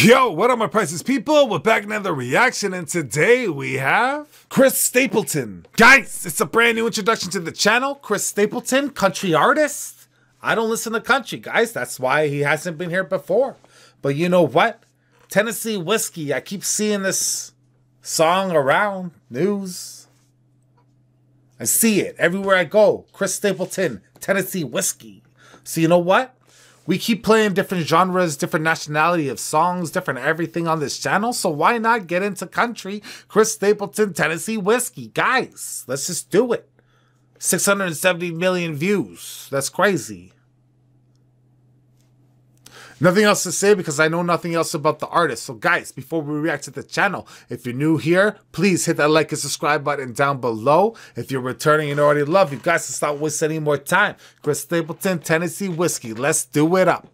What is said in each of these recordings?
Yo, what up, my priceless people? We're back another reaction, and today we have Chris Stapleton. Guys, it's a brand new introduction to the channel. Chris Stapleton, country artist. I don't listen to country, guys. That's why he hasn't been here before. But you know what? Tennessee whiskey. I keep seeing this song around news. I see it everywhere I go. Chris Stapleton, Tennessee whiskey. So you know what? We keep playing different genres, different nationality of songs, different everything on this channel. So why not get into country? Chris Stapleton, Tennessee whiskey. Guys, let's just do it. 670 million views. That's crazy. Nothing else to say because I know nothing else about the artist. So guys, before we react to the channel, if you're new here, please hit that like and subscribe button down below. If you're returning and already love you guys to stop wasting any more time. Chris Stapleton, Tennessee Whiskey. Let's do it up.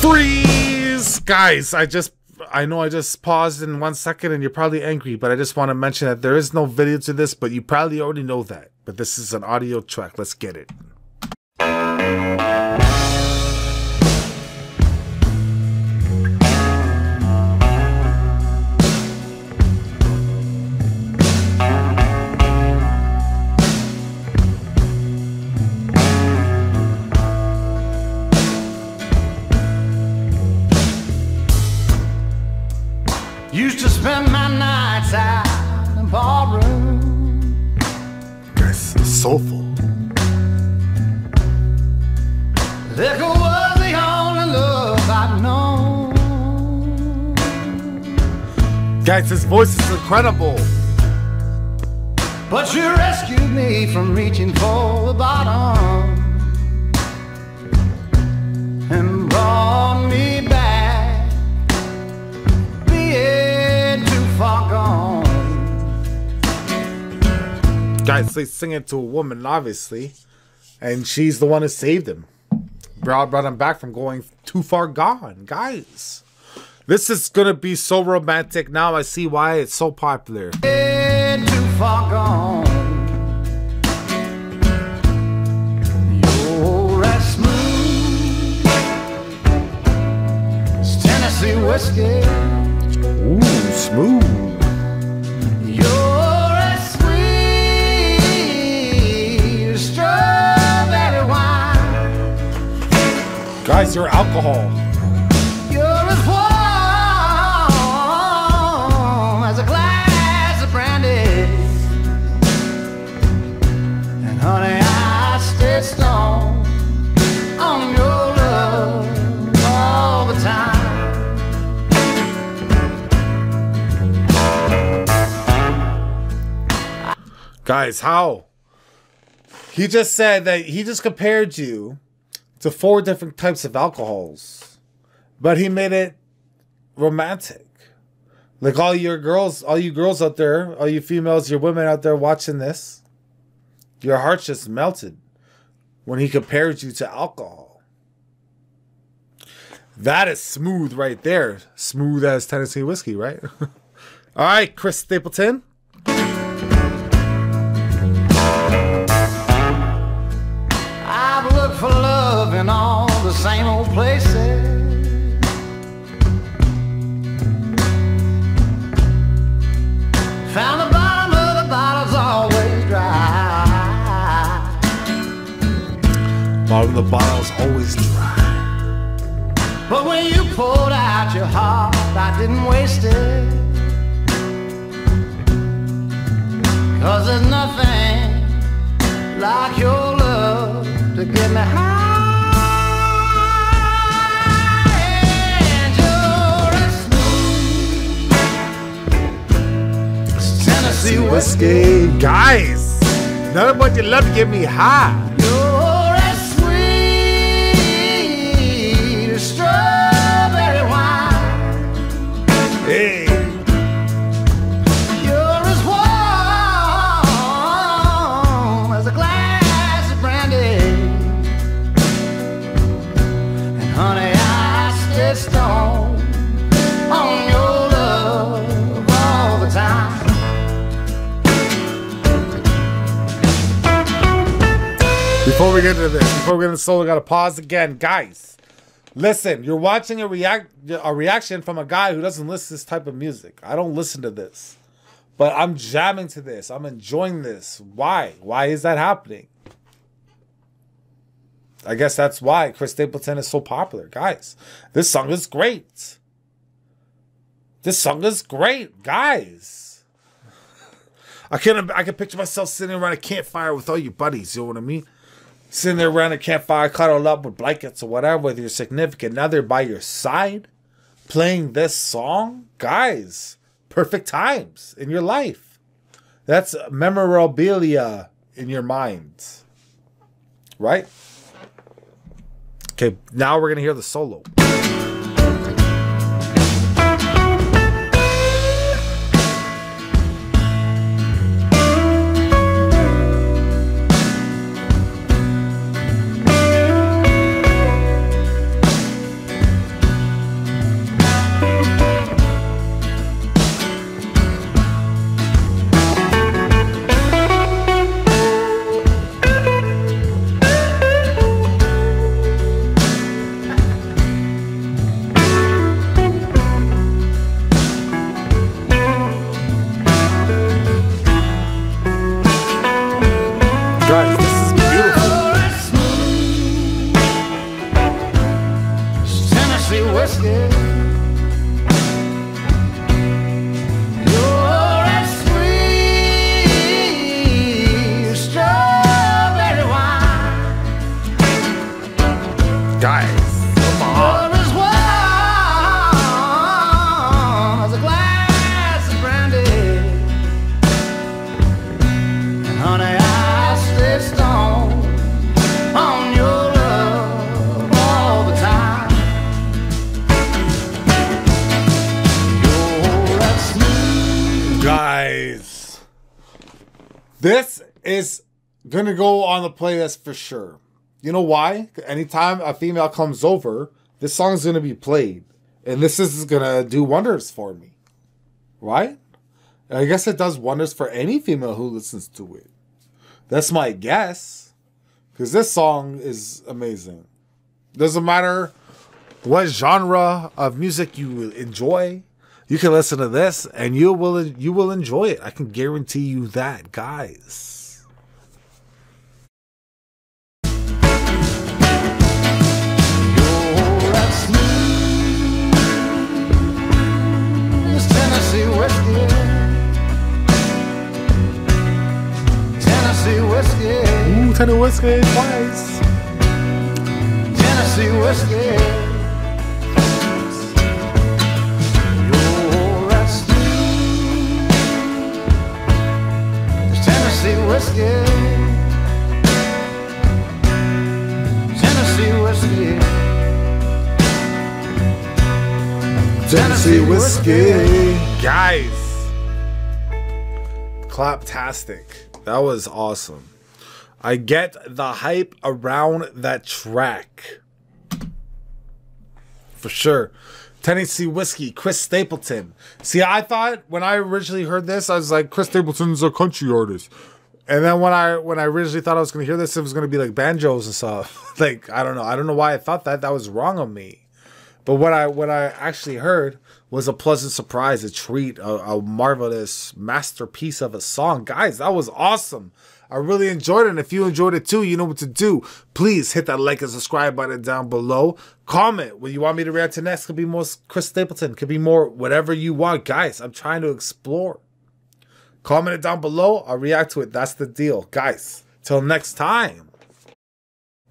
Freeze! Guys, I just I know I just paused in one second and you're probably angry, but I just want to mention that there is no video to this, but you probably already know that. But this is an audio track. Let's get it. Soulful. Liquor was the only love I'd known. Guys, his voice is incredible. But you rescued me from reaching for the bottom Guys, they sing it to a woman, obviously, and she's the one who saved him. Brought, brought him back from going too far gone. Guys, this is gonna be so romantic. Now I see why it's so popular. Too far gone. You're as smooth as Tennessee whiskey. Ooh, smooth. Guys, you're alcohol. You're as warm as a glass of brandy. And honey, I stay strong on your love all the time. Guys, how? He just said that he just compared you to four different types of alcohols, but he made it romantic. Like all your girls, all you girls out there, all you females, your women out there watching this, your hearts just melted when he compared you to alcohol. That is smooth right there. Smooth as Tennessee whiskey, right? all right, Chris Stapleton. Same old places. Found the bottom of the bottle's always dry. Bottom of the bottle's always dry. But when you poured out your heart, I didn't waste it. Cause there's nothing like your love to get me high. As Tennessee whiskey. Guys, your love get me high. Before we get into this, before we get into solo, gotta pause again. Guys, Listen, you're watching a react a reaction from a guy who doesn't listen to this type of music. I don't listen to this. But I'm jamming to this. I'm enjoying this. Why? Why is that happening? I guess that's why Chris Stapleton is so popular. Guys, this song is great. This song is great, guys. I can I can picture myself sitting around a campfire with all your buddies, you know what I mean? Sitting there around a campfire, cuddled up with blankets or whatever, with your significant other by your side, playing this song. Guys, perfect times in your life. That's memorabilia in your mind. Right? Okay, now we're gonna hear the solo. You're as smooth. Guys, this is gonna go on the playlist for sure. You know why? Anytime a female comes over, this song's gonna be played, and this is gonna do wonders for me, right? And I guess it does wonders for any female who listens to it. That's my guess, because this song is amazing. Doesn't matter what genre of music you enjoy you can listen to this and you will you will enjoy it i can guarantee you that guys whiskey. Tennessee whiskey. Ooh, Teddy Whiskey twice Tennessee whiskey. Tennessee whiskey. Tennessee whiskey. Tennessee Whiskey. Guys. Claptastic. That was awesome. I get the hype around that track. For sure. Tennessee Whiskey, Chris Stapleton. See, I thought when I originally heard this, I was like, Chris Stapleton's a country artist. And then when I when I originally thought I was gonna hear this, it was gonna be like banjos and stuff. like, I don't know. I don't know why I thought that. That was wrong on me. But what I what I actually heard was a pleasant surprise, a treat, a, a marvelous masterpiece of a song. Guys, that was awesome. I really enjoyed it. And if you enjoyed it too, you know what to do. Please hit that like and subscribe button down below. Comment what you want me to react to next. Could be more Chris Stapleton. Could be more whatever you want. Guys, I'm trying to explore. Comment it down below. I'll react to it. That's the deal. Guys, till next time.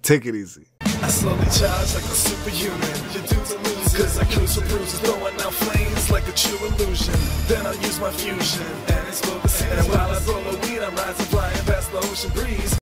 Take it easy. I slowly charge like a superhuman. You dudes are. Cause I cruise for bruises, throwing out flames like a true illusion. Then I use my fusion and explode the. And while I roll a weed, I'm rising, flying past the ocean breeze.